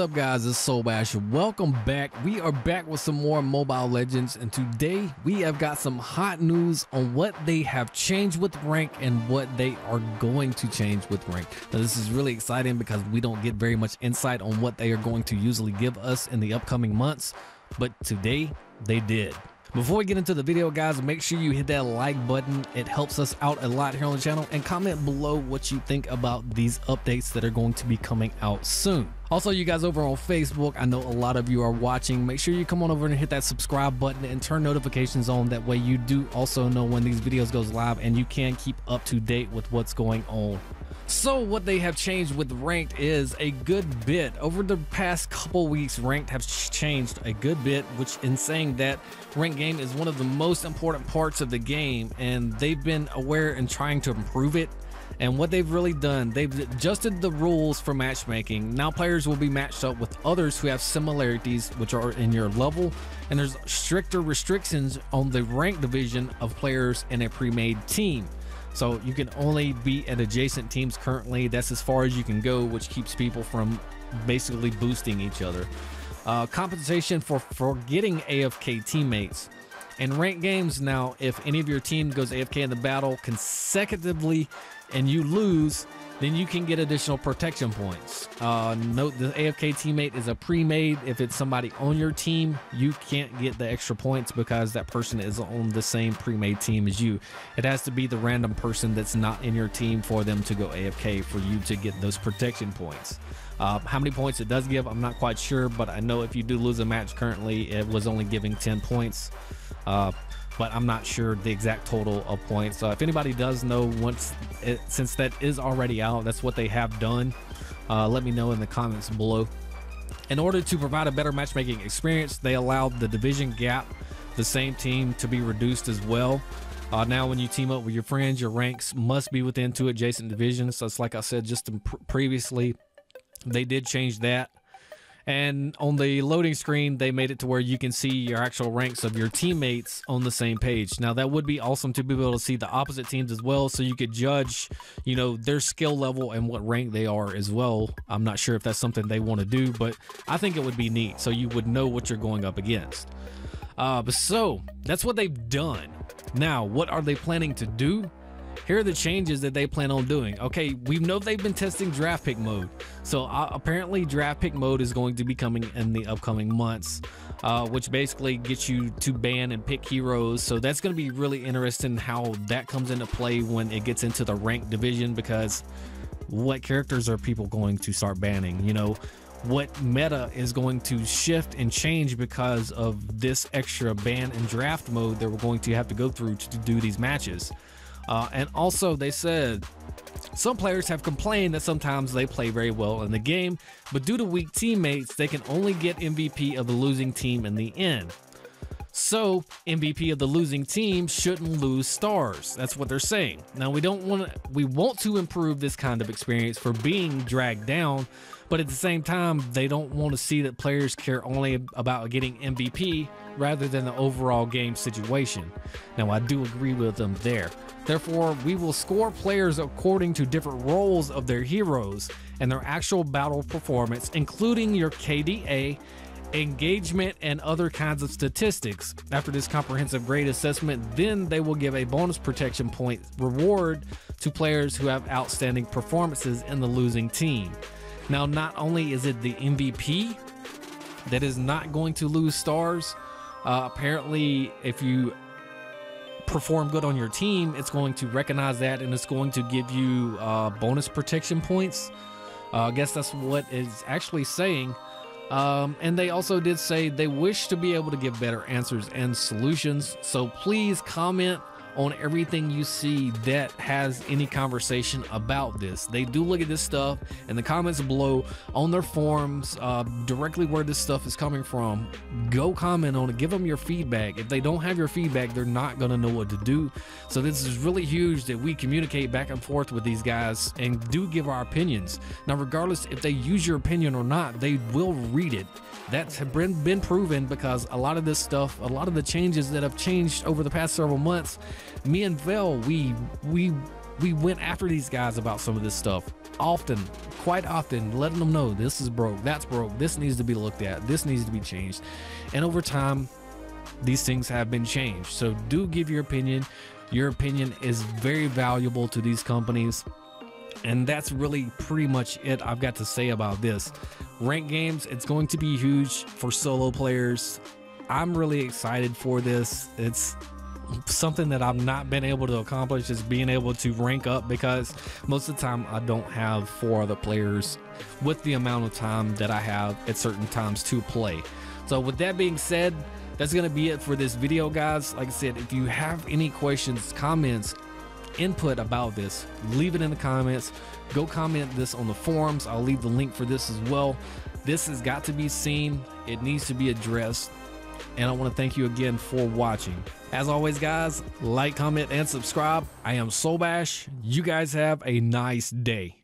up guys, it's Solbash. Welcome back. We are back with some more Mobile Legends and today we have got some hot news on what they have changed with rank and what they are going to change with rank. Now this is really exciting because we don't get very much insight on what they are going to usually give us in the upcoming months, but today they did. Before we get into the video, guys, make sure you hit that like button. It helps us out a lot here on the channel and comment below what you think about these updates that are going to be coming out soon. Also, you guys over on Facebook, I know a lot of you are watching. Make sure you come on over and hit that subscribe button and turn notifications on. That way you do also know when these videos goes live and you can keep up to date with what's going on. So what they have changed with ranked is a good bit. Over the past couple weeks, ranked have changed a good bit, which in saying that ranked game is one of the most important parts of the game and they've been aware and trying to improve it. And what they've really done, they've adjusted the rules for matchmaking. Now players will be matched up with others who have similarities which are in your level and there's stricter restrictions on the rank division of players in a pre-made team. So you can only be at adjacent teams currently. That's as far as you can go, which keeps people from basically boosting each other. Uh, compensation for forgetting AFK teammates. In ranked games now, if any of your team goes AFK in the battle consecutively and you lose, then you can get additional protection points. Uh, note the AFK teammate is a pre-made. If it's somebody on your team, you can't get the extra points because that person is on the same pre-made team as you. It has to be the random person that's not in your team for them to go AFK for you to get those protection points. Uh, how many points it does give, I'm not quite sure, but I know if you do lose a match currently, it was only giving 10 points. Uh, but I'm not sure the exact total of points. So if anybody does know once it, since that is already out, that's what they have done. Uh, let me know in the comments below. In order to provide a better matchmaking experience, they allowed the division gap, the same team, to be reduced as well. Uh, now, when you team up with your friends, your ranks must be within two adjacent divisions. So it's like I said just pr previously, they did change that. And on the loading screen, they made it to where you can see your actual ranks of your teammates on the same page. Now, that would be awesome to be able to see the opposite teams as well, so you could judge, you know, their skill level and what rank they are as well. I'm not sure if that's something they want to do, but I think it would be neat, so you would know what you're going up against. Uh, so that's what they've done. Now, what are they planning to do? Here are the changes that they plan on doing. Okay, we know they've been testing draft pick mode. So uh, apparently draft pick mode is going to be coming in the upcoming months, uh, which basically gets you to ban and pick heroes. So that's going to be really interesting how that comes into play when it gets into the ranked division because what characters are people going to start banning? You know, what meta is going to shift and change because of this extra ban and draft mode that we're going to have to go through to do these matches. Uh, and also, they said some players have complained that sometimes they play very well in the game, but due to weak teammates, they can only get MVP of the losing team in the end. So, MVP of the losing team shouldn't lose stars. That's what they're saying. Now, we don't want to we want to improve this kind of experience for being dragged down, but at the same time, they don't want to see that players care only about getting MVP rather than the overall game situation. Now, I do agree with them there. Therefore, we will score players according to different roles of their heroes and their actual battle performance, including your KDA, engagement, and other kinds of statistics. After this comprehensive grade assessment, then they will give a bonus protection point reward to players who have outstanding performances in the losing team. Now, not only is it the MVP that is not going to lose stars, uh, apparently, if you perform good on your team, it's going to recognize that and it's going to give you uh, bonus protection points. Uh, I guess that's what it's actually saying. Um, and they also did say they wish to be able to give better answers and solutions. So please comment on everything you see that has any conversation about this. They do look at this stuff in the comments below on their forums, uh, directly where this stuff is coming from. Go comment on it, give them your feedback. If they don't have your feedback, they're not going to know what to do. So, this is really huge that we communicate back and forth with these guys and do give our opinions. Now, regardless if they use your opinion or not, they will read it. That's been, been proven because a lot of this stuff, a lot of the changes that have changed over the past several months me and Vel, we we we went after these guys about some of this stuff often, quite often, letting them know this is broke, that's broke, this needs to be looked at, this needs to be changed. And over time, these things have been changed. So do give your opinion. Your opinion is very valuable to these companies. And that's really pretty much it I've got to say about this. Rank games, it's going to be huge for solo players. I'm really excited for this. It's something that I've not been able to accomplish is being able to rank up because most of the time I don't have four other players with the amount of time that I have at certain times to play. So with that being said, that's going to be it for this video guys. Like I said, if you have any questions, comments, input about this, leave it in the comments. Go comment this on the forums. I'll leave the link for this as well. This has got to be seen. It needs to be addressed. And I want to thank you again for watching. As always, guys, like, comment, and subscribe. I am Solbash. You guys have a nice day.